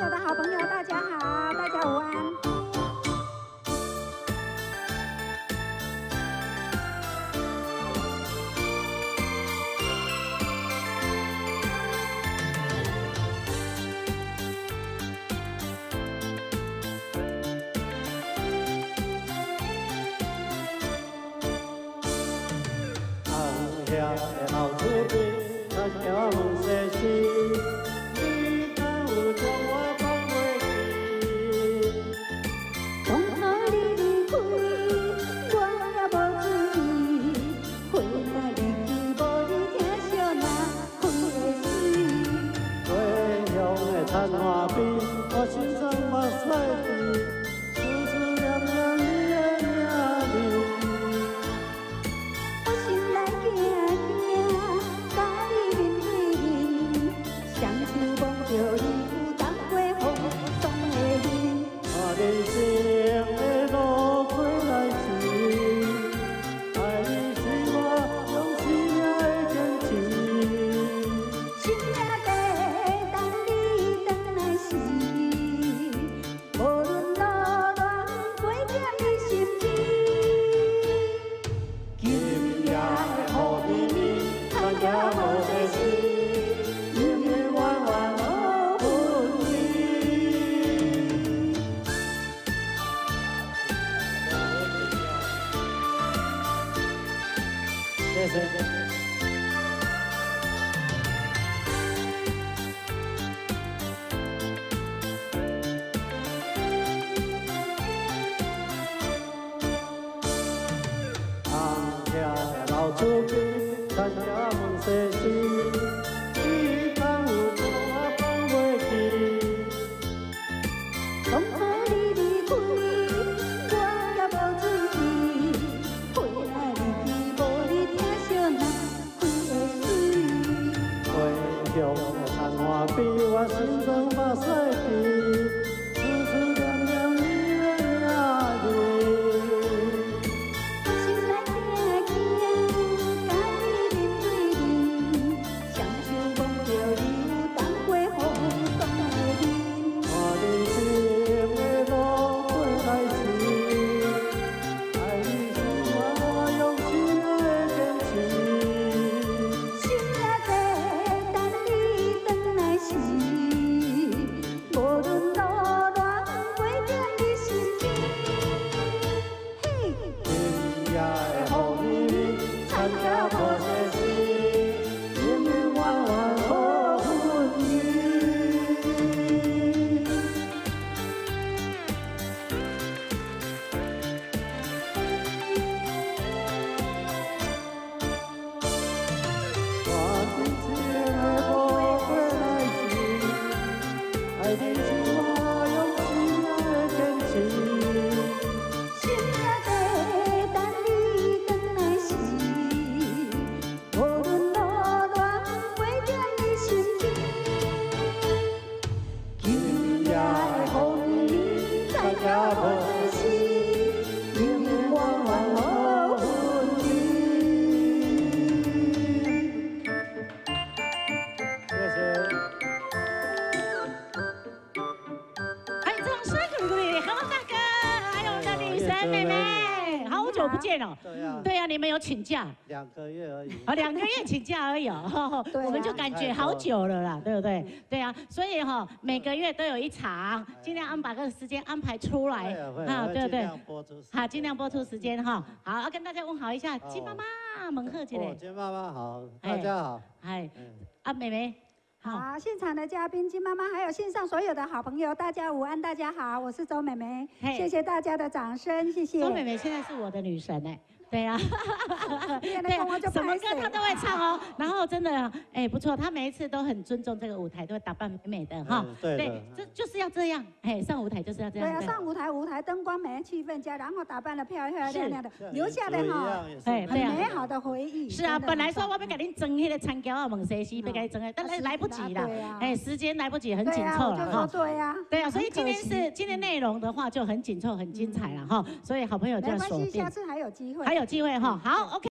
有的好朋友，大家好，大家午安。老祖辈，他叫谁是？你乡的田花边，我心中目屎滴。谢谢。唐家老祖辈，咱家门世事，我心中目久不见了。对呀，对呀，你们有请假？两个月而已。啊，两个月请假而已哦。我们就感觉好久了啦，对不对？对啊，所以哈，每个月都有一场，尽量安把个时间安排出来啊，对不对？好，尽量播出时间哈。好，要跟大家问好一下，金妈妈，蒙贺姐嘞。金妈妈好，大家好。哎，啊，妹妹。好，现场的嘉宾金妈妈，还有线上所有的好朋友，大家午安，大家好，我是周美美，谢谢大家的掌声，谢谢。周美美现在是我的女神哎。对 呀，对啊，什么歌他都会唱哦。然后真的，哎，不错，他每一次都很尊重这个舞台，都会打扮美美的哈。对，这就是要这样，哎，上舞台就是要这样。对啊，上舞台，舞台灯光美，气氛佳，然后打扮的漂漂亮亮的，留下的哈，哎，很美好的回忆。是啊，本来说我要给您整那个参加啊，问谁西，要给你蒸的，但是来不及了，哎，时间来不及，很紧凑了哈。对呀，对啊，所以今天是今天内容的话就很紧凑，很精彩了哈。所以好朋友就要锁定，下次还有机会，还机会哈。好。OK。